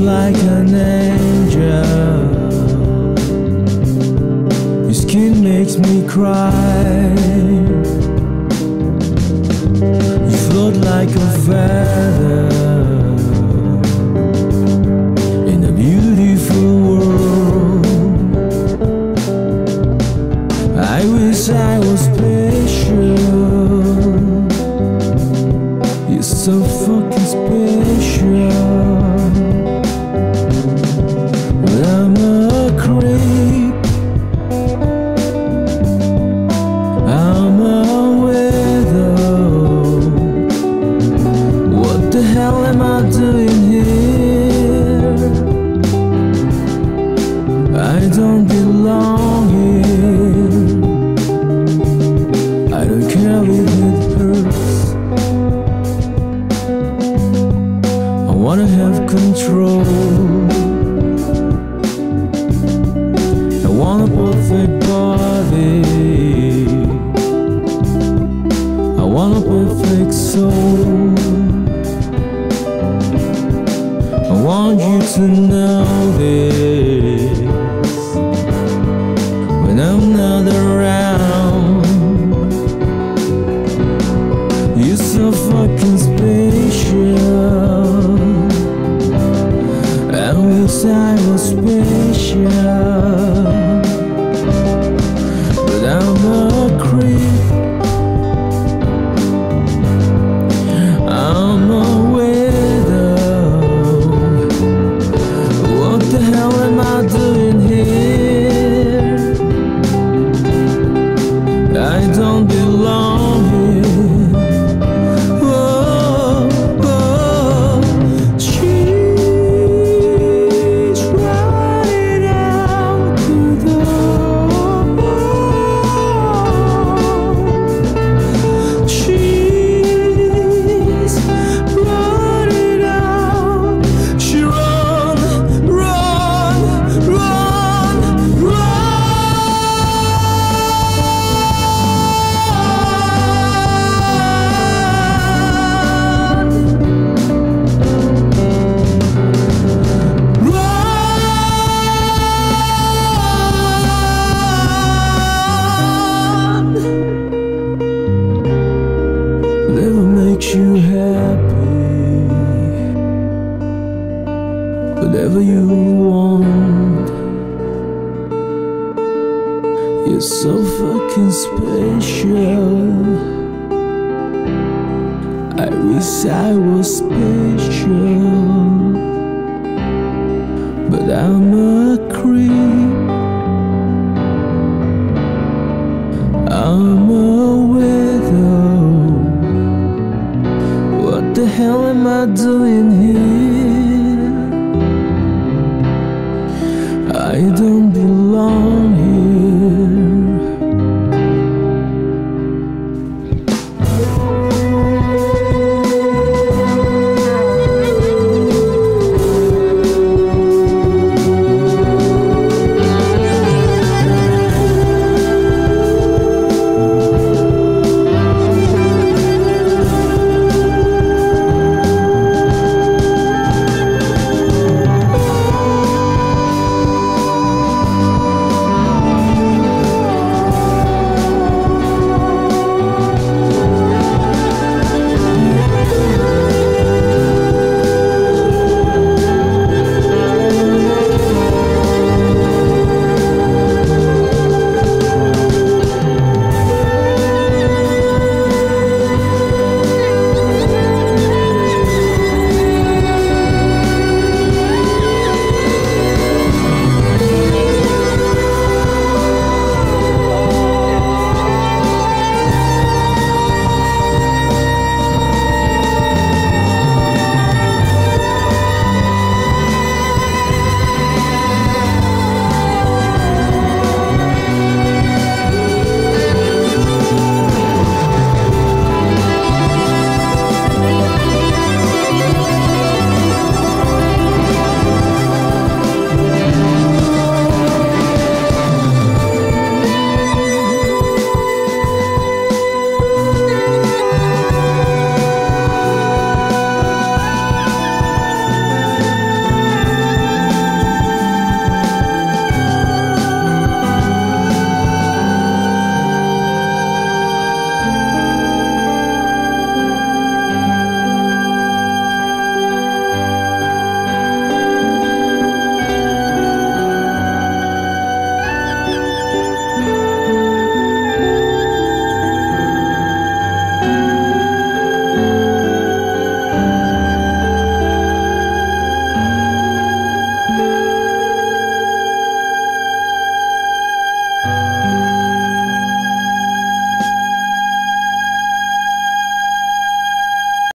like an angel. Your skin makes me cry. I don't belong here. I don't care if it hurts. I wanna have control. I want a perfect body. I want a perfect soul. I want you to know this. whatever you want. You're so fucking special. I wish I was special, but I'm a creep. I'm a widow. What the hell am I doing?